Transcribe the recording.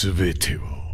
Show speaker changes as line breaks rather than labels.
全てを。